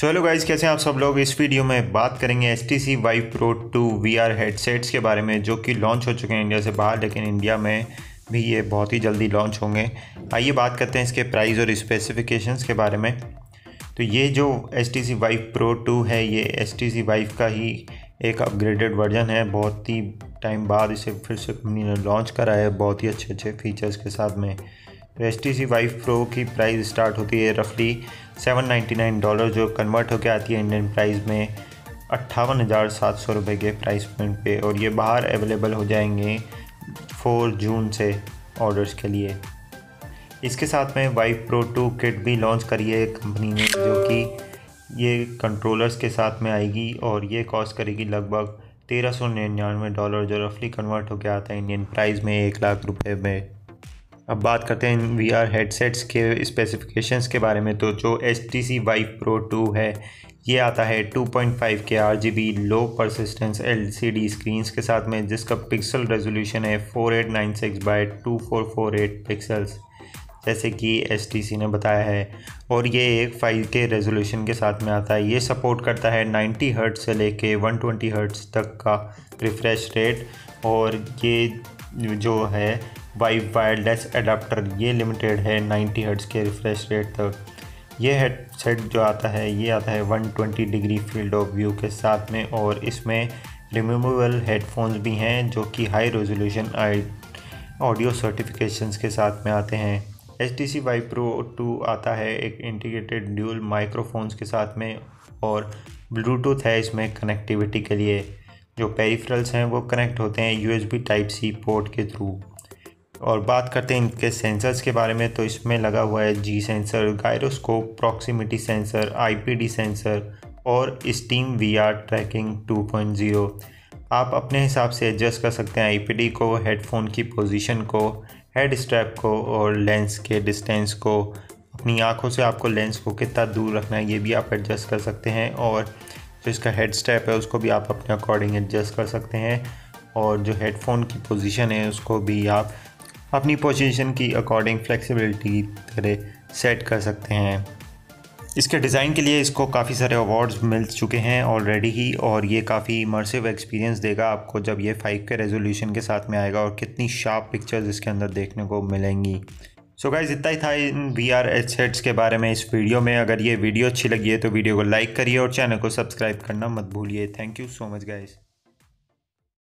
So hello guys कैसे हैं आप सब लोग? इस वीडियो में बात करेंगे S T C Vive pro two V R headsets के बारे में, जो कि लॉन्च हो चुके हैं इंडिया से बाहर, लेकिन इंडिया में भी ये बहुत ही जल्दी लॉन्च होंगे। आइए बात करते हैं इसके प्राइस और स्पेसिफिकेशंस के बारे में। तो ये जो S T C Vive pro two है, ये एस टी सी वाइव का ही एक अपग्रेडेड वर्जन है। बहुत ही टाइम बाद इसे फिर से कंपनी ने लॉन्च करा है। बहुत ही अच्छे अच्छे फीचर्स के साथ में तो S T C Vive pro की प्राइस स्टार्ट होती है रफली सेवन नाइन्टी नाइन डॉलर जो कन्वर्ट होकर आती है इंडियन प्राइस में अट्ठावन हज़ार सात सौ रुपये के प्राइस पॉइंट पे और ये बाहर अवेलेबल हो जाएँगे फोर जून से ऑर्डर्स के लिए। इसके साथ में वाइफ प्रो टू किट भी लॉन्च करी है कंपनी ने, जो कि ये कंट्रोलर्स के साथ में आएगी और ये कॉस्ट करेगी लगभग तेरह सौ निन्यानवे डॉलर जो रफली कन्वर्ट होकर आता है इंडियन प्राइस में एक लाख रुपए में। अब बात करते हैं वी आर हेडसेट्स के स्पेसिफिकेशंस के बारे में। तो जो S T C Vive pro two है, ये आता है 2.5 K R G B low persistence L C D screen के साथ में, जिसका पिक्सल रेजोल्यूशन है 4896 बाई 2448 पिक्सल्स जैसे कि एस टी सी ने बताया है। और ये एक फाइव के रेजोल्यूशन के साथ में आता है। ये सपोर्ट करता है 90 हर्ट से लेके 120 हर्ट्स तक का रिफ़्रेश रेट और ये जो है वाई वायरलेस एडाप्टर, ये लिमिटेड है 90 हर्ट्स के रिफ़्रेश रेट तक। ये हेडसेट जो आता है, ये आता है 120 डिग्री फ़ील्ड ऑफ़ व्यू के साथ में और इसमें रिमूवेबल हेडफोन्स भी हैं जो कि हाई रेजोल्यूशन ऑडियो सर्टिफिकेशंस के साथ में आते हैं। H T C Vive pro two आता है एक इंटीग्रेटेड ड्यूल माइक्रोफोन्स के साथ में और ब्लूटूथ है इसमें कनेक्टिविटी के लिए। जो पेरिफरल्स हैं, वो कनेक्ट होते हैं U S B type C port के थ्रू और बात करते हैं इनके सेंसर्स के बारे में तो इसमें लगा हुआ है G sensor gyroscope proximity sensor IPD sensor और स्टीम वी आर ट्रैकिंग 2.0 आप अपने हिसाब से एडजस्ट कर सकते हैं आईपीडी को हेडफोन की पोजीशन को हेड स्ट्रैप को और लेंस के डिस्टेंस को। अपनी आँखों से आपको लेंस को कितना दूर रखना है, ये भी आप एडजस्ट कर सकते हैं और जो इसका हेड स्ट्रैप है, उसको भी आप अपने अकॉर्डिंग एडजस्ट कर सकते हैं। और जो हेडफोन की पोजीशन है, उसको भी आप अपनी पोजीशन की अकॉर्डिंग फ्लेक्सिबिलिटी तरह सेट कर सकते हैं। इसके डिज़ाइन के लिए इसको काफ़ी सारे अवार्ड्स मिल चुके हैं ऑलरेडी ही, और ये काफ़ी इमर्सिव एक्सपीरियंस देगा आपको जब ये फाइव के रेजोल्यूशन के साथ में आएगा और कितनी शार्प पिक्चर्स इसके अंदर देखने को मिलेंगी। सो so गाइज़ इतना ही था इन वी आर एसेट्स के बारे में इस वीडियो में। अगर ये वीडियो अच्छी लगी है तो वीडियो को लाइक करिए और चैनल को सब्सक्राइब करना मत भूलिए। Thank you so much guys